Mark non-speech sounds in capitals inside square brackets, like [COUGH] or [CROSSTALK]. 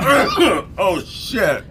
[COUGHS] oh shit.